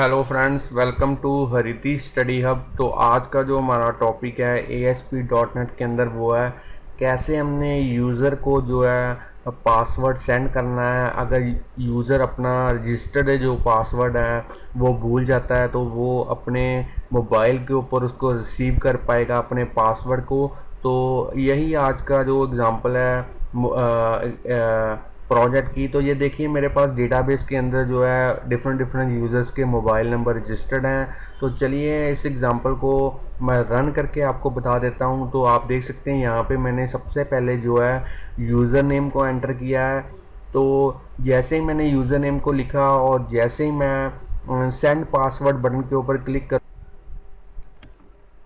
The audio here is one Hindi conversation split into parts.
Hello friends welcome to Hariti study hub तो आज का जो हमारा टॉपिक है A S P dot net के अंदर वो है कैसे हमने यूज़र को जो है पासवर्ड सेंड करना है। अगर यूज़र अपना रजिस्टर्ड जो पासवर्ड है वो भूल जाता है तो वो अपने मोबाइल के ऊपर उसको रिसीव कर पाएगा अपने पासवर्ड को। तो यही आज का जो एग्ज़ाम्पल है आ, आ, प्रोजेक्ट की तो ये देखिए मेरे पास डेटाबेस के अंदर जो है डिफरेंट डिफरेंट यूज़र्स के मोबाइल नंबर रजिस्टर्ड हैं। तो चलिए इस एग्ज़ाम्पल को मैं रन करके आपको बता देता हूँ। तो आप देख सकते हैं यहाँ पे मैंने सबसे पहले जो है यूज़र नेम को एंटर किया है। तो जैसे ही मैंने यूज़र नेम को लिखा और जैसे ही मैं सेंड पासवर्ड बटन के ऊपर क्लिक कर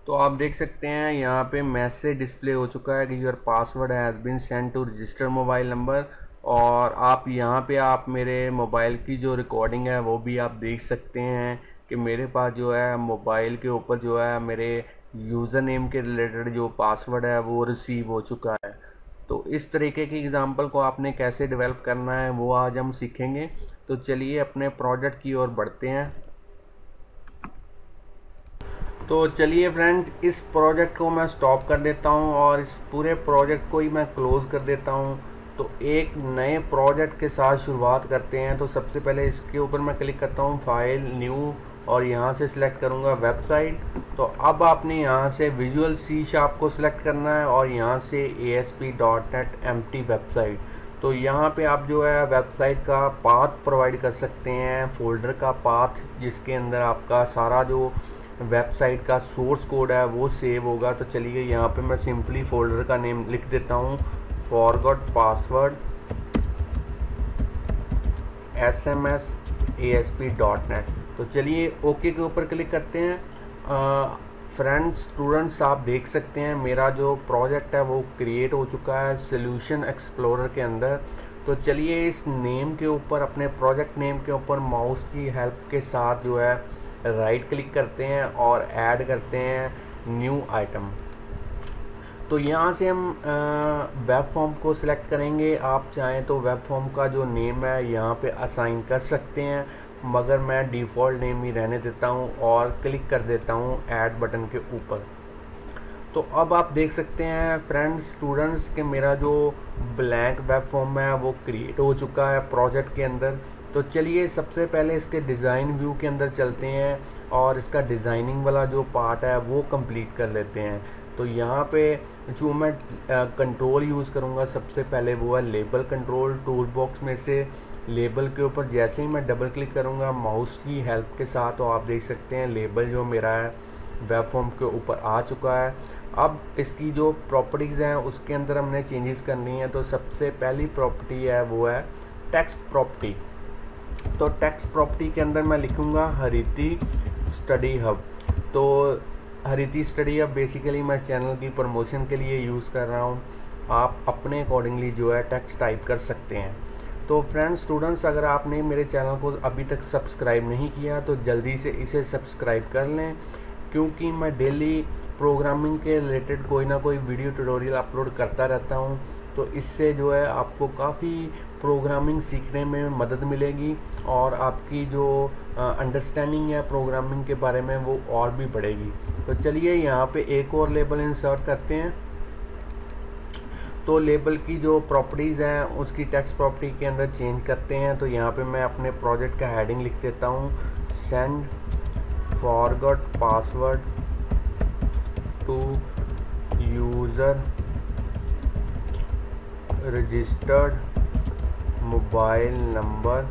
तो आप देख सकते हैं यहाँ पे मैसेज डिस्प्ले हो चुका है कि your password has been send to register mobile number और आप यहाँ पे आप मेरे मोबाइल की जो रिकॉर्डिंग है, वो भी आप देख सकते हैं कि मेरे पास जो है, मोबाइल के ऊपर जो है, मेरे यूज़र नेम के रिलेटेड जो पासवर्ड है, वो रिसीव हो चुका है। तो इस तरीके की एग्ज़ाम्पल को आपने कैसे डेवलप करना है, वो आज हम सीखेंगे। तो चलिए अपने प्रोजेक्ट की ओर बढ़ते हैं। तो चलिए फ्रेंड्स इस प्रोजेक्ट को मैं स्टॉप कर देता हूँ और इस पूरे प्रोजेक्ट को ही मैं क्लोज़ कर देता हूँ। तो एक नए प्रोजेक्ट के साथ शुरुआत करते हैं। तो सबसे पहले इसके ऊपर मैं क्लिक करता हूँ फ़ाइल न्यू और यहाँ से सिलेक्ट करूँगा वेबसाइट तो अब आपने यहाँ से विजुअल सी शार्प को सिलेक्ट करना है और यहाँ से A S P dot net empty website तो यहाँ पे आप जो है वेबसाइट का पाथ प्रोवाइड कर सकते हैं फोल्डर का पाथ जिसके अंदर आपका सारा जो वेबसाइट का सोर्स कोड है वो सेव होगा। तो चलिए यहाँ पे मैं सिंपली फोल्डर का नेम लिख देता हूँ। Forgot password S M S A S P dot net तो चलिए ओके के ऊपर क्लिक करते हैं। फ्रेंड्स स्टूडेंट्स आप देख सकते हैं, मेरा जो प्रोजेक्ट है वो क्रिएट हो चुका है सोल्यूशन एक्सप्लोरर के अंदर। तो चलिए इस नेम के ऊपर, अपने प्रोजेक्ट नेम के ऊपर माउस की हेल्प के साथ जो है राइट क्लिक करते हैं और ऐड करते हैं न्यू आइटम तो यहाँ से हम वेब फॉर्म को सिलेक्ट करेंगे। आप चाहें तो वेब फॉर्म का जो नेम है, यहाँ पे असाइन कर सकते हैं। मगर मैं डिफ़ॉल्ट नेम ही रहने देता हूँ और क्लिक कर देता हूँ ऐड बटन के ऊपर। तो अब आप देख सकते हैं फ्रेंड्स स्टूडेंट्स के मेरा जो ब्लैंक वेब फॉर्म है, वो क्रिएट हो चुका है प्रोजेक्ट के अंदर। तो चलिए सबसे पहले इसके डिज़ाइन व्यू के अंदर चलते हैं और इसका डिज़ाइनिंग वाला जो पार्ट है, वो कंप्लीट कर लेते हैं। तो यहाँ पे जो मैं कंट्रोल यूज़ करूँगा, सबसे पहले वो है लेबल कंट्रोल टूल बॉक्स में से लेबल के ऊपर जैसे ही मैं डबल क्लिक करूँगा माउस की हेल्प के साथ तो आप देख सकते हैं लेबल जो मेरा है वेब फॉर्म के ऊपर आ चुका है। अब इसकी जो प्रॉपर्टीज़ हैं, उसके अंदर हमने चेंजेस करनी है तो सबसे पहली प्रॉपर्टी है वो है टेक्स्ट प्रॉपर्टी तो टेक्स्ट प्रॉपर्टी के अंदर मैं लिखूँगा हरिति स्टडी हब तो हरिति स्टडी अब बेसिकली मैं चैनल की प्रमोशन के लिए यूज़ कर रहा हूँ। आप अपने अकॉर्डिंगली जो है टेक्स्ट टाइप कर सकते हैं। तो फ्रेंड्स स्टूडेंट्स अगर आपने मेरे चैनल को अभी तक सब्सक्राइब नहीं किया तो जल्दी से इसे सब्सक्राइब कर लें। क्योंकि मैं डेली प्रोग्रामिंग के रिलेटेड कोई ना कोई वीडियो ट्यूटोरियल अपलोड करता रहता हूँ। तो इससे जो है आपको काफ़ी प्रोग्रामिंग सीखने में मदद मिलेगी और आपकी जो अंडरस्टैंडिंग है प्रोग्रामिंग के बारे में वो और भी बढ़ेगी। तो चलिए यहाँ पे एक और लेबल इंसर्ट करते हैं। तो लेबल की जो प्रॉपर्टीज़ हैं, उसकी टैक्स प्रॉपर्टी के अंदर चेंज करते हैं। तो यहाँ पे मैं अपने प्रोजेक्ट का हेडिंग लिख देता हूँ। Send forgot password to user registered mobile number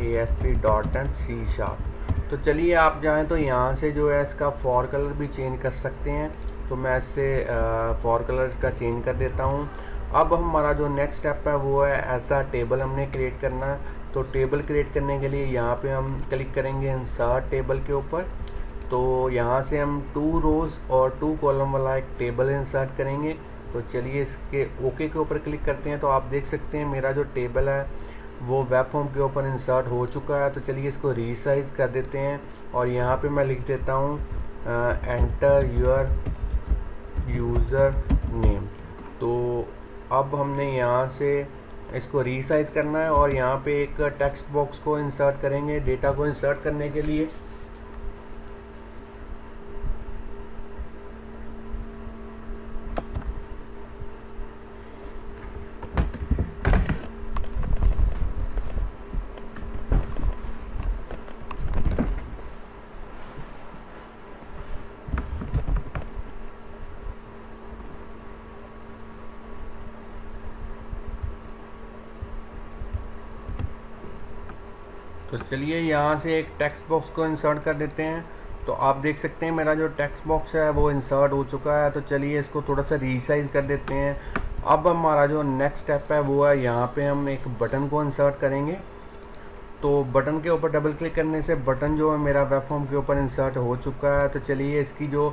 A S P dot and C sharp तो चलिए आप जाएँ तो यहाँ से जो है इसका फॉर कलर भी चेंज कर सकते हैं। तो मैं इससे फॉर कलर का चेंज कर देता हूँ। अब हमारा जो नेक्स्ट स्टेप है वो है ऐसा टेबल हमने क्रिएट करना है। तो टेबल क्रिएट करने के लिए यहाँ पे हम क्लिक करेंगे इंसर्ट टेबल के ऊपर। तो यहाँ से हम टू रोज़ और टू कॉलम वाला एक टेबल इंसर्ट करेंगे। तो चलिए इसके ओके के ऊपर क्लिक करते हैं तो आप देख सकते हैं मेरा जो टेबल है, वो वेब फॉर्म के ऊपर इंसर्ट हो चुका है। तो चलिए इसको रीसाइज कर देते हैं और यहाँ पे मैं लिख देता हूँ एंटर योर यूज़र नेम तो अब हमने यहाँ से इसको रीसाइज करना है और यहाँ पे एक टेक्स्ट बॉक्स को इंसर्ट करेंगे डेटा को इंसर्ट करने के लिए। चलिए यहाँ से एक टेक्स्ट बॉक्स को इंसर्ट कर देते हैं। तो आप देख सकते हैं मेरा जो टेक्स्ट बॉक्स है, वो इंसर्ट हो चुका है। तो चलिए इसको थोड़ा सा रीसाइज कर देते हैं। अब हमारा जो नेक्स्ट स्टेप है, वो है यहाँ पे हम एक बटन को इंसर्ट करेंगे। तो बटन के ऊपर डबल क्लिक करने से बटन जो है मेरा वेब फॉर्म के ऊपर इंसर्ट हो चुका है। तो चलिए इसकी जो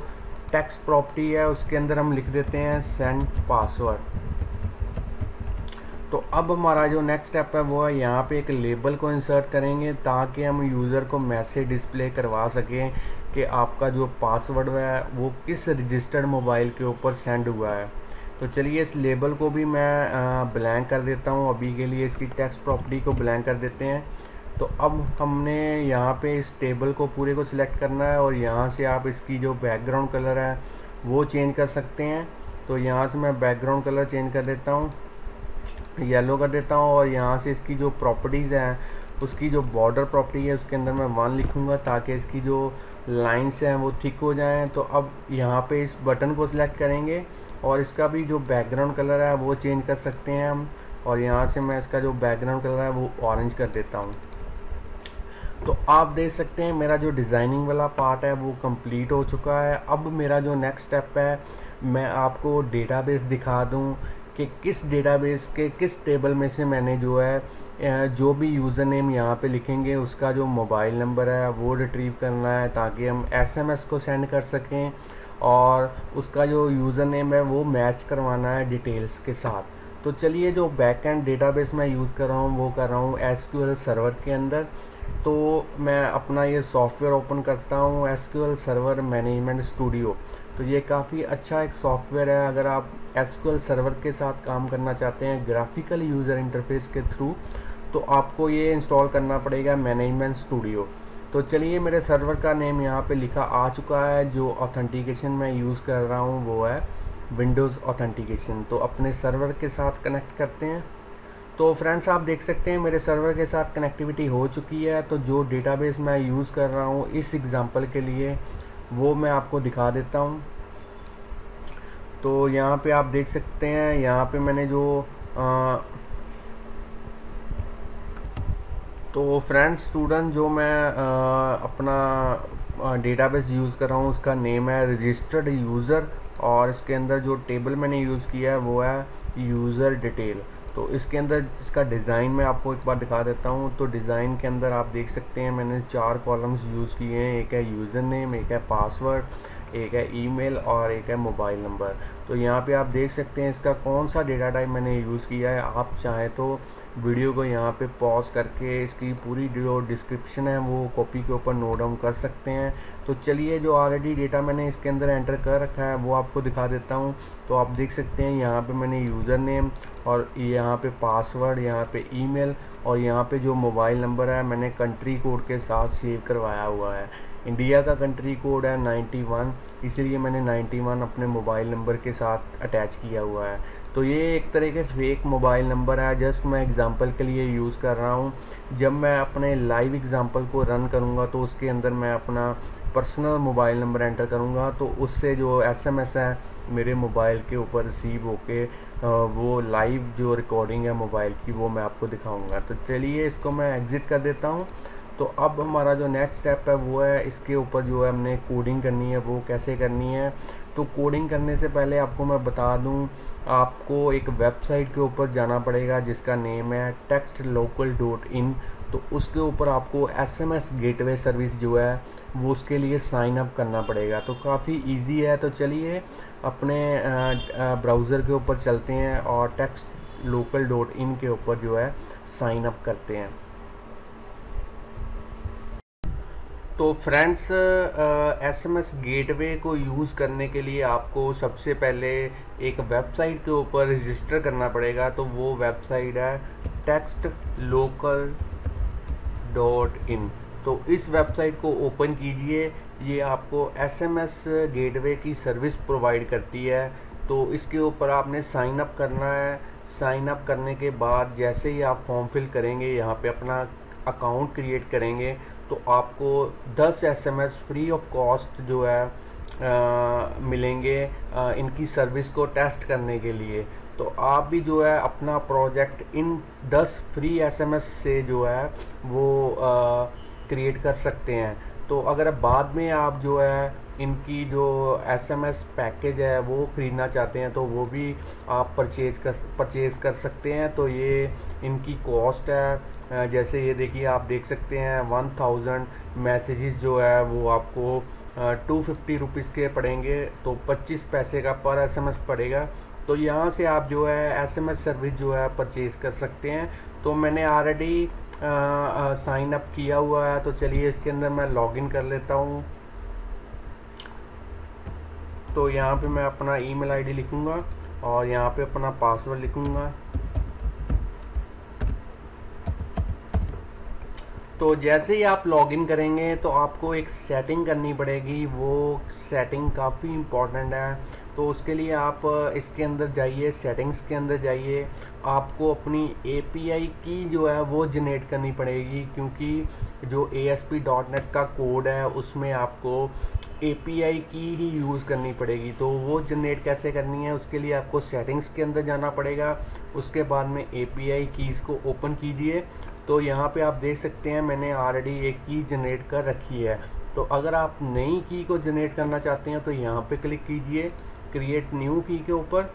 टेक्स्ट प्रॉपर्टी है, उसके अंदर हम लिख देते हैं सेंड पासवर्ड तो अब हमारा जो नेक्स्ट स्टेप है, वो है यहाँ पे एक लेबल को इंसर्ट करेंगे ताकि हम यूज़र को मैसेज डिस्प्ले करवा सकें कि आपका जो पासवर्ड है, वो किस रजिस्टर्ड मोबाइल के ऊपर सेंड हुआ है। तो चलिए इस लेबल को भी मैं ब्लैंक कर देता हूँ। अभी के लिए इसकी टेक्स्ट प्रॉपर्टी को ब्लैंक कर देते हैं। तो अब हमने यहाँ पे इस टेबल को, पूरे को सिलेक्ट करना है और यहाँ से आप इसकी जो बैकग्राउंड कलर है, वो चेंज कर सकते हैं। तो यहाँ से मैं बैकग्राउंड कलर चेंज कर देता हूँ। येलो कर देता हूँ और यहाँ से इसकी जो प्रॉपर्टीज़ हैं, उसकी जो बॉर्डर प्रॉपर्टी है, उसके अंदर मैं वन लिखूँगा ताकि इसकी जो लाइंस हैं वो थिक हो जाएँ। तो अब यहाँ पे इस बटन को सिलेक्ट करेंगे और इसका भी जो बैकग्राउंड कलर है, वो चेंज कर सकते हैं हम। और यहाँ से मैं इसका जो बैकग्राउंड कलर है, वो ऑरेंज कर देता हूँ। तो आप देख सकते हैं, मेरा जो डिज़ाइनिंग वाला पार्ट है, वो कंप्लीट हो चुका है। अब मेरा जो नेक्स्ट स्टेप है, मैं आपको डेटाबेस दिखा दूँ। कि किस डेटाबेस के, किस टेबल में से मैंने जो है जो भी यूज़र नेम यहाँ पे लिखेंगे, उसका जो मोबाइल नंबर है, वो रिट्रीव करना है ताकि हम एसएमएस को सेंड कर सकें और उसका जो यूज़र नेम है, वो मैच करवाना है डिटेल्स के साथ। तो चलिए, जो बैक एंड डेटाबेस मैं यूज़ कर रहा हूँ, वो कर रहा हूँ एस सर्वर के अंदर। तो मैं अपना ये सॉफ्टवेयर ओपन करता हूँ एस सर्वर मैनेजमेंट स्टूडियो तो ये काफ़ी अच्छा एक सॉफ्टवेयर है। अगर आप एस सर्वर के साथ काम करना चाहते हैं ग्राफिकल यूज़र इंटरफेस के थ्रू तो आपको ये इंस्टॉल करना पड़ेगा मैनेजमेंट स्टूडियो। तो चलिए, मेरे सर्वर का नेम यहाँ पे लिखा आ चुका है, जो ऑथेंटिकेशन मैं यूज़ कर रहा हूँ, वो है विंडोज़ ऑथेंटिकेशन। तो अपने सर्वर के साथ कनेक्ट करते हैं। तो फ्रेंड्स, आप देख सकते हैं मेरे सर्वर के साथ कनेक्टिविटी हो चुकी है। तो जो डेटाबेस मैं यूज़ कर रहा हूँ, इस एग्ज़ाम्पल के लिए वो मैं आपको दिखा देता हूँ। तो यहाँ पे आप देख सकते हैं यहाँ पे मैंने जो आ, तो फ्रेंड्स स्टूडेंट जो मैं आ, अपना डेटाबेस यूज़ कर रहा हूँ उसका नेम है रजिस्टर्ड यूज़र और इसके अंदर जो टेबल मैंने यूज़ किया है वो है यूज़र डिटेल तो इसके अंदर इसका डिज़ाइन मैं आपको एक बार दिखा देता हूँ। तो डिज़ाइन के अंदर आप देख सकते हैं, मैंने चार कॉलम्स यूज़ किए हैं। एक है यूज़र नेम एक है पासवर्ड, एक है ईमेल और एक है मोबाइल नंबर। तो यहाँ पे आप देख सकते हैं इसका कौन सा डेटा टाइप मैंने यूज़ किया है। आप चाहें तो वीडियो को यहाँ पे पॉज करके इसकी पूरी जो डिस्क्रिप्शन है वो कॉपी के ऊपर नोट डाउन कर सकते हैं। तो चलिए जो ऑलरेडी डेटा मैंने इसके अंदर एंटर कर रखा है वो आपको दिखा देता हूँ। तो आप देख सकते हैं यहाँ पे मैंने यूज़र नेम और यहाँ पे पासवर्ड यहाँ पे ईमेल और यहाँ पे जो मोबाइल नंबर है, मैंने कंट्री कोड के साथ सेव करवाया हुआ है। इंडिया का कंट्री कोड है 91 इसलिए मैंने 91 अपने मोबाइल नंबर के साथ अटैच किया हुआ है। तो ये एक तरह के फेक मोबाइल नंबर है जस्ट मैं एग्ज़ाम्पल के लिए यूज़ कर रहा हूँ। जब मैं अपने लाइव एग्ज़ाम्पल को रन करूँगा तो उसके अंदर मैं अपना पर्सनल मोबाइल नंबर एंटर करूँगा तो उससे जो एसएमएस है, मेरे मोबाइल के ऊपर रिसीव होके वो लाइव जो रिकॉर्डिंग है मोबाइल की, वो मैं आपको दिखाऊँगा। तो चलिए इसको मैं एग्ज़िट कर देता हूँ। तो अब हमारा जो नेक्स्ट स्टेप है, वो है इसके ऊपर जो है हमने कोडिंग करनी है, वो कैसे करनी है। तो कोडिंग करने से पहले आपको मैं बता दूँ, आपको एक वेबसाइट के ऊपर जाना पड़ेगा, जिसका नेम है टेक्स्ट लोकल डॉट इन तो उसके ऊपर आपको S M S gateway service जो है वो उसके लिए साइन अप करना पड़ेगा। तो काफ़ी इजी है। तो चलिए, अपने ब्राउज़र के ऊपर चलते हैं और टेक्स्ट लोकल डॉट इन के ऊपर जो है साइन अप करते हैं। तो friends S M S gateway को यूज़ करने के लिए आपको सबसे पहले एक वेबसाइट के ऊपर रजिस्टर करना पड़ेगा। तो वो वेबसाइट है टेक्स्ट लोकल डॉट इन तो इस वेबसाइट को ओपन कीजिए। ये आपको एस एम एस गेटवे की सर्विस प्रोवाइड करती है। तो इसके ऊपर आपने साइन अप करना है। साइन अप करने के बाद जैसे ही आप फॉर्म फिल करेंगे यहाँ पे अपना अकाउंट क्रिएट करेंगे तो आपको 10 एसएमएस फ्री ऑफ़ कॉस्ट जो है आ, मिलेंगे आ, इनकी सर्विस को टेस्ट करने के लिए। तो आप भी जो है अपना प्रोजेक्ट इन 10 फ्री एसएमएस से जो है वो क्रिएट कर सकते हैं। तो अगर बाद में आप जो है, इनकी जो एसएमएस पैकेज है, वो ख़रीदना चाहते हैं तो वो भी आप परचेज कर परचेज़ कर सकते हैं। तो ये इनकी कॉस्ट है। जैसे ये देखिए, आप देख सकते हैं वन थाउज़ेंड मैसेजेस जो है, वो आपको टू फिफ्टी रुपीज़ के पड़ेंगे। तो पच्चीस पैसे का पर एसएमएस पड़ेगा। तो यहाँ से आप जो है एसएमएस सर्विस जो है परचेज़ कर सकते हैं। तो मैंने ऑलरेडी साइन अप किया हुआ है तो चलिए इसके अंदर मैं लॉगिन कर लेता हूँ। तो यहाँ पे मैं अपना ईमेल आईडी लिखूँगा और यहाँ पे अपना पासवर्ड लिखूँगा। तो जैसे ही आप लॉगिन करेंगे तो आपको एक सेटिंग करनी पड़ेगी। वो सेटिंग काफ़ी इम्पोर्टेंट है। तो उसके लिए आप इसके अंदर जाइए सेटिंग्स के अंदर जाइए। आपको अपनी एपीआई की जो है वो जनरेट करनी पड़ेगी क्योंकि जो नेट का कोड है, उसमें आपको एपीआई की ही यूज़ करनी पड़ेगी। तो वो जनरेट कैसे करनी है, उसके लिए आपको सेटिंग्स के अंदर जाना पड़ेगा। उसके बाद में ए की इसको ओपन कीजिए। तो यहाँ पे आप देख सकते हैं, मैंने ऑलरेडी एक की जनरेट कर रखी है। तो अगर आप नई की को जनरेट करना चाहते हैं तो यहाँ पे क्लिक कीजिए। क्रिएट न्यू की के ऊपर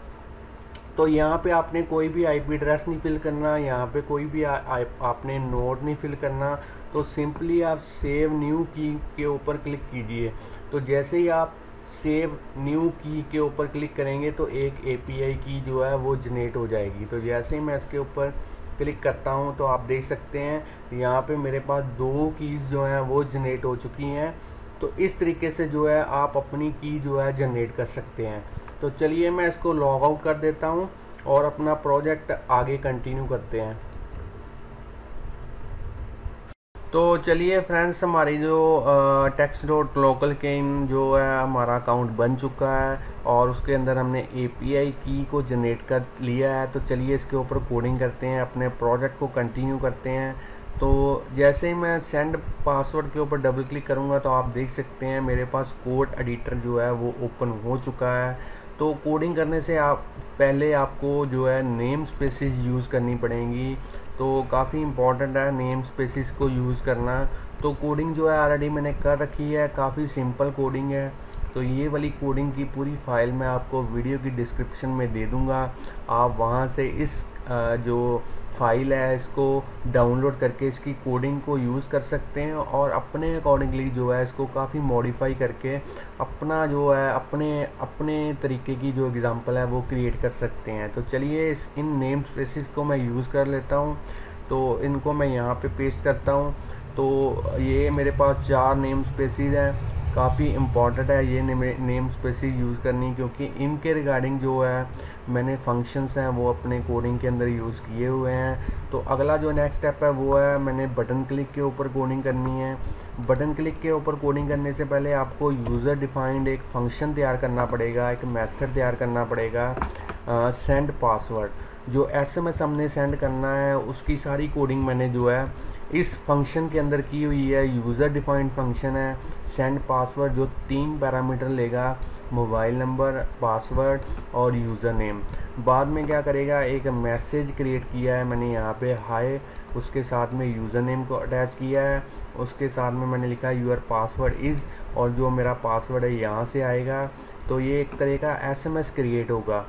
तो यहाँ पे आपने कोई भी आईपी एड्रेस नहीं फिल करना यहाँ पे कोई भी आ, आ, आपने नोट नहीं फिल करना तो सिंपली आप सेव न्यू की के ऊपर क्लिक कीजिए। तो जैसे ही आप सेव न्यू की के ऊपर क्लिक करेंगे तो एक एपीआई की जो है वो जनरेट हो जाएगी। तो जैसे ही मैं इसके ऊपर क्लिक करता हूँ तो आप देख सकते हैं यहाँ पे मेरे पास दो कीज़ जो हैं वो जनरेट हो चुकी हैं। तो इस तरीके से जो है आप अपनी की जो है जनरेट कर सकते हैं। तो चलिए मैं इसको लॉग आउट कर देता हूँ और अपना प्रोजेक्ट आगे कंटिन्यू करते हैं। तो चलिए फ्रेंड्स हमारी जो टेक्स डॉट लोकल के इन जो है हमारा अकाउंट बन चुका है और उसके अंदर हमने एपीआई की को जनरेट कर लिया है। तो चलिए इसके ऊपर कोडिंग करते हैं, अपने प्रोजेक्ट को कंटिन्यू करते हैं। तो जैसे ही मैं सेंड पासवर्ड के ऊपर डबल क्लिक करूँगा तो आप देख सकते हैं मेरे पास कोड एडिटर जो है वो ओपन हो चुका है। तो कोडिंग करने से आप, पहले आपको जो है नेम स्पेसिस यूज़ करनी पड़ेंगी। तो काफ़ी इंपॉर्टेंट है नेम स्पेसिस को यूज़ करना। तो कोडिंग जो है ऑलरेडी मैंने कर रखी है, काफ़ी सिंपल कोडिंग है। तो ये वाली कोडिंग की पूरी फ़ाइल मैं आपको वीडियो की डिस्क्रिप्शन में दे दूँगा। आप वहाँ से इस जो फ़ाइल है, इसको डाउनलोड करके इसकी कोडिंग को यूज़ कर सकते हैं और अपने अकॉर्डिंगली जो है, इसको काफ़ी मॉडिफाई करके अपना जो है, अपने अपने तरीके की जो एग्ज़ाम्पल है, वो क्रिएट कर सकते हैं। तो चलिए इस, इन नेम स्पेसिस को मैं यूज़ कर लेता हूँ। तो इनको मैं यहाँ पे पेस्ट करता हूँ। तो ये मेरे पास चार नेम स्पेसिस हैं। काफ़ी इंपॉर्टेंट है ये नेम स्पेसिस यूज़ करनी, क्योंकि इनके रिगार्डिंग जो है मैंने फ़ंक्शंस हैं, वो अपने कोडिंग के अंदर यूज़ किए हुए हैं। तो अगला जो नेक्स्ट स्टेप है, वो है मैंने बटन क्लिक के ऊपर कोडिंग करनी है। बटन क्लिक के ऊपर कोडिंग करने से पहले आपको यूज़र डिफाइंड एक फ़ंक्शन तैयार करना पड़ेगा, एक मेथड तैयार करना पड़ेगा सेंड पासवर्ड जो एस एम एस हमने सेंड करना है, उसकी सारी कोडिंग मैंने जो है, इस फ़ंक्शन के अंदर की हुई है। यूज़र डिफाइंड फ़ंक्शन है। सेंड पासवर्ड जो तीन पैरामीटर लेगा मोबाइल नंबर पासवर्ड और यूज़र नेम बाद में क्या करेगा, एक मैसेज क्रिएट किया है मैंने यहाँ पे हाय उसके साथ में यूज़र नेम को अटैच किया है। उसके साथ में मैंने लिखा यूर पासवर्ड इज़ और जो मेरा पासवर्ड है यहाँ से आएगा। तो ये एक तरह का एसएमएस क्रिएट होगा।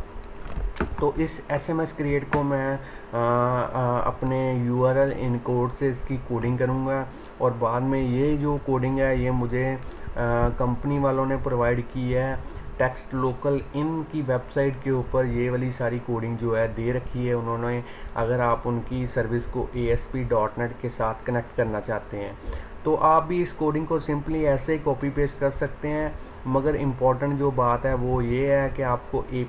तो इस एस एम एस क्रिएट को मैं आ, आ, अपने यू आर एल इन कोड से इसकी कोडिंग करूँगा और बाद में ये जो कोडिंग है ये मुझे कंपनी वालों ने प्रोवाइड की है। टेक्स्ट लोकल इन की वेबसाइट के ऊपर ये वाली सारी कोडिंग जो है दे रखी है उन्होंने। अगर आप उनकी सर्विस को A S P dot net के साथ कनेक्ट करना चाहते हैं तो आप भी इस कोडिंग को सिंपली ऐसे कॉपी पेस्ट कर सकते हैं। मगर इंपॉर्टेंट जो बात है वो ये है कि आपको ए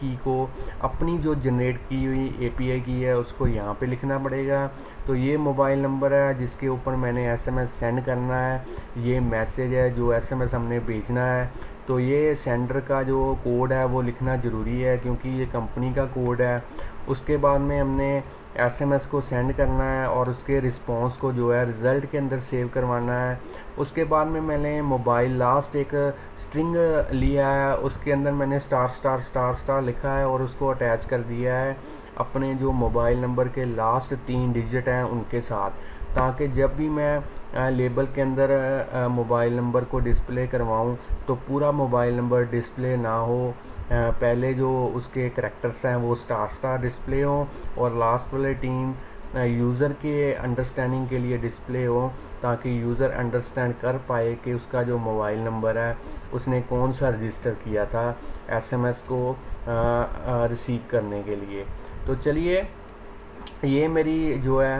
की को, अपनी जो जनरेट की हुई एपीआई की है, उसको यहाँ पे लिखना पड़ेगा। तो ये मोबाइल नंबर है, जिसके ऊपर मैंने एसएमएस सेंड करना है। ये मैसेज है, जो एसएमएस हमने भेजना है। तो ये सेंडर का जो कोड है, वो लिखना ज़रूरी है, क्योंकि ये कंपनी का कोड है। उसके बाद में हमने एसएमएस को सेंड करना है और उसके रिस्पांस को जो है रिज़ल्ट के अंदर सेव करवाना है। उसके बाद में मैंने मोबाइल लास्ट एक स्ट्रिंग लिया है। उसके अंदर मैंने स्टार स्टार स्टार स्टार लिखा है और उसको अटैच कर दिया है अपने जो मोबाइल नंबर के लास्ट तीन डिजिट हैं उनके साथ। ताकि जब भी मैं लेबल के अंदर मोबाइल नंबर को डिस्प्ले करवाऊँ तो पूरा मोबाइल नंबर डिस्प्ले ना हो। पहले जो उसके करेक्टर्स हैं, वो स्टार स्टार डिस्प्ले हों और लास्ट वाले टीम यूज़र के अंडरस्टैंडिंग के लिए डिस्प्ले हो ताकि यूज़र अंडरस्टैंड कर पाए कि उसका जो मोबाइल नंबर है, उसने कौन सा रजिस्टर किया था एसएमएस को रिसीव करने के लिए। तो चलिए, ये मेरी जो है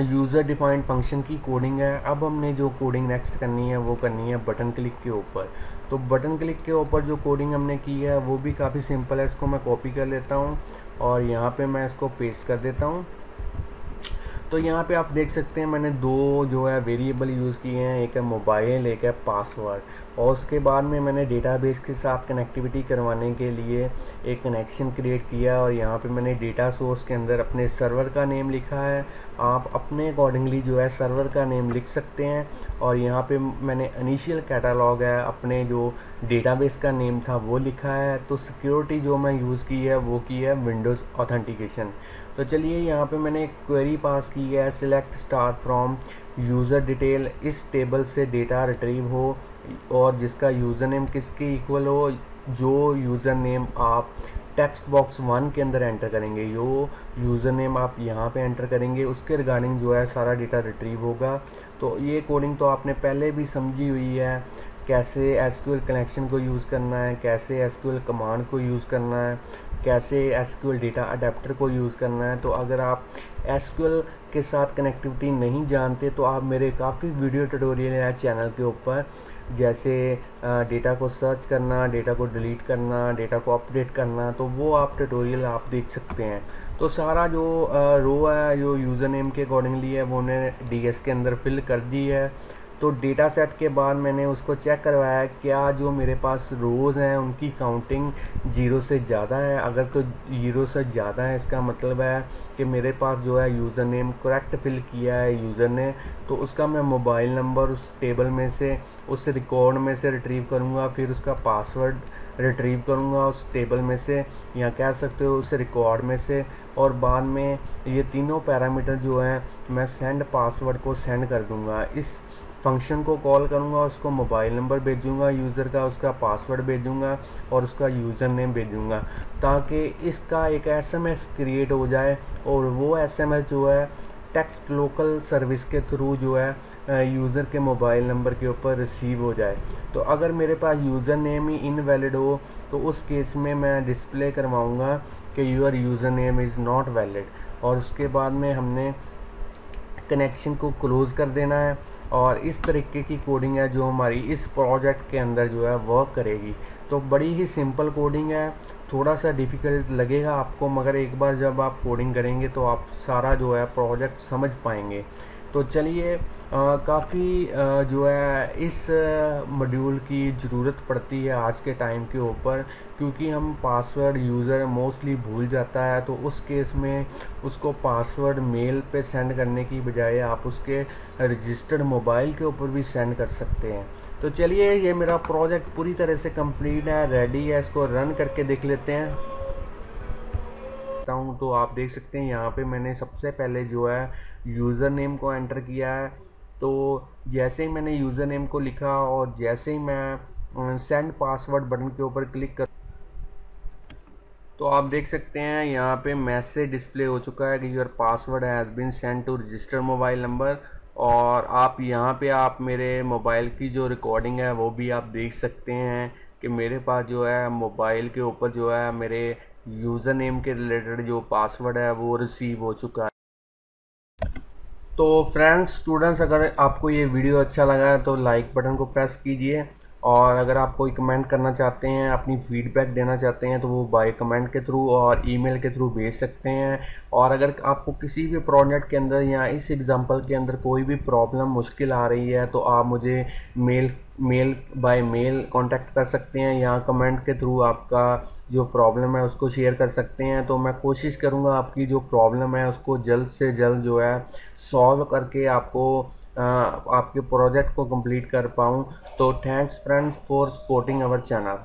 यूज़र डिफाइंड फ़ंक्शन की कोडिंग है। अब हमने जो कोडिंग नेक्स्ट करनी है, वो करनी है बटन क्लिक के ऊपर। तो बटन क्लिक के ऊपर जो कोडिंग हमने की है, वो भी काफ़ी सिंपल है। इसको मैं कॉपी कर लेता हूँ और यहाँ पे मैं इसको पेस्ट कर देता हूँ। तो यहाँ पे आप देख सकते हैं मैंने दो जो है वेरिएबल यूज़ किए हैं, एक है मोबाइल एक है पासवर्ड और उसके बाद में मैंने डेटाबेस के साथ कनेक्टिविटी करवाने के लिए एक कनेक्शन क्रिएट किया और यहाँ पे मैंने डेटा सोर्स के अंदर अपने सर्वर का नेम लिखा है। आप अपने अकॉर्डिंगली जो है सर्वर का नेम लिख सकते हैं और यहाँ पे मैंने इनिशियल कैटालॉग है, अपने जो डेटाबेस का नेम था वो लिखा है। तो सिक्योरिटी जो मैं यूज़ की है, वो की है विंडोज़ ऑथेंटिकेशन तो चलिए यहाँ पे मैंने एक क्वेरी पास की है select star from user detail इस टेबल से डेटा रिट्रीव हो और जिसका यूज़र नेम किसके इक्वल हो, जो यूज़र नेम आप टेक्स्ट बॉक्स वन के अंदर एंटर करेंगे जो यूज़र नेम आप यहाँ पे एंटर करेंगे, उसके रिगार्डिंग जो है सारा डेटा रिट्रीव होगा। तो ये कोडिंग तो आपने पहले भी समझी हुई है। कैसे एसक्यूएल कनेक्शन को यूज़ करना है, कैसे एसक्यूएल कमांड को यूज़ करना है, कैसे एसक्यूएल डेटा अडेप्टर को यूज़ करना है। तो अगर आप एसक्यूएल के साथ कनेक्टिविटी नहीं जानते तो आप मेरे काफ़ी वीडियो ट्यूटोरियल हैं चैनल के ऊपर, जैसे डेटा को सर्च करना, डेटा को डिलीट करना, डेटा को अपडेट करना तो वो आप ट्यूटोरियल आप देख सकते हैं। तो सारा जो रो है, जो यूज़र नेम के अकॉर्डिंगली है, वो उन्हें डी के अंदर फिल कर दी है। तो डेटा सेट के बाद मैंने उसको चेक करवाया क्या जो मेरे पास रोज़ हैं, उनकी काउंटिंग ज़ीरो से ज़्यादा है। अगर तो ज़ीरो से ज़्यादा है, इसका मतलब है कि मेरे पास जो है यूज़र नेम करेक्ट फिल किया है यूज़र ने। तो उसका मैं मोबाइल नंबर उस टेबल में से, उस रिकॉर्ड में से रिट्रीव करूँगा, फिर उसका पासवर्ड रिट्रीव करूँगा उस टेबल में से, या कह सकते हो उस रिकॉर्ड में से। और बाद में ये तीनों पैरामीटर जो हैं, मैं सेंड पासवर्ड को सेंड कर दूँगा। इस फ़ंक्शन को कॉल करूँगा, उसको मोबाइल नंबर भेजूँगा यूज़र का, उसका पासवर्ड भेजूँगा और उसका यूज़र नेम भेजूँगा, ताकि इसका एक एसएमएस क्रिएट हो जाए और वो एसएमएस जो है टेक्स्ट लोकल सर्विस के थ्रू जो है यूज़र के मोबाइल नंबर के ऊपर रिसीव हो जाए। तो अगर मेरे पास यूज़र नेम ही इनवैलिड हो तो उस केस में मैं डिस्प्ले करवाऊँगा कि your user name is not valid और उसके बाद में हमने कनेक्शन को क्लोज़ कर देना है। और इस तरीके की कोडिंग है जो हमारी इस प्रोजेक्ट के अंदर जो है वर्क करेगी। तो बड़ी ही सिंपल कोडिंग है, थोड़ा सा डिफ़िकल्ट लगेगा आपको, मगर एक बार जब आप कोडिंग करेंगे तो आप सारा जो है प्रोजेक्ट समझ पाएँगे। तो चलिए काफ़ी जो है, इस मॉड्यूल की ज़रूरत पड़ती है आज के टाइम के ऊपर, क्योंकि हम पासवर्ड यूज़र मोस्टली भूल जाता है तो उस केस में उसको पासवर्ड मेल पे सेंड करने की बजाय आप उसके रजिस्टर्ड मोबाइल के ऊपर भी सेंड कर सकते हैं। तो चलिए, ये मेरा प्रोजेक्ट पूरी तरह से कंप्लीट है रेडी है, इसको रन करके देख लेते हैं। तो आप देख सकते हैं, यहाँ पे मैंने सबसे पहले जो है यूज़र नेम को एंटर किया है। तो जैसे ही मैंने यूज़र नेम को लिखा और जैसे ही मैं सेंड पासवर्ड बटन के ऊपर क्लिक कर तो आप देख सकते हैं यहाँ पे मैसेज डिस्प्ले हो चुका है कि your password has been send to register mobile number और आप यहाँ पे आप मेरे मोबाइल की जो रिकॉर्डिंग है वो भी आप देख सकते हैं कि मेरे पास जो है मोबाइल के ऊपर जो है मेरे यूज़र नेम के रिलेटेड जो पासवर्ड है वो रिसीव हो चुका है। तो फ्रेंड्स स्टूडेंट्स अगर आपको ये वीडियो अच्छा लगा है तो लाइक बटन को प्रेस कीजिए और अगर आप कोई कमेंट करना चाहते हैं, अपनी फीडबैक देना चाहते हैं तो वो बाय कमेंट के थ्रू और ईमेल के थ्रू भेज सकते हैं। और अगर आपको किसी भी प्रोजेक्ट के अंदर या इस एग्ज़ाम्पल के अंदर कोई भी प्रॉब्लम मुश्किल आ रही है तो आप मुझे mail mail by mail contact कर सकते हैं या कमेंट के थ्रू आपका जो प्रॉब्लम है उसको शेयर कर सकते हैं। तो मैं कोशिश करूँगा आपकी जो प्रॉब्लम है उसको जल्द से जल्द जो है सॉल्व करके आपको आपके प्रोजेक्ट को कंप्लीट कर पाऊँ। तो thanks friends for supporting our channel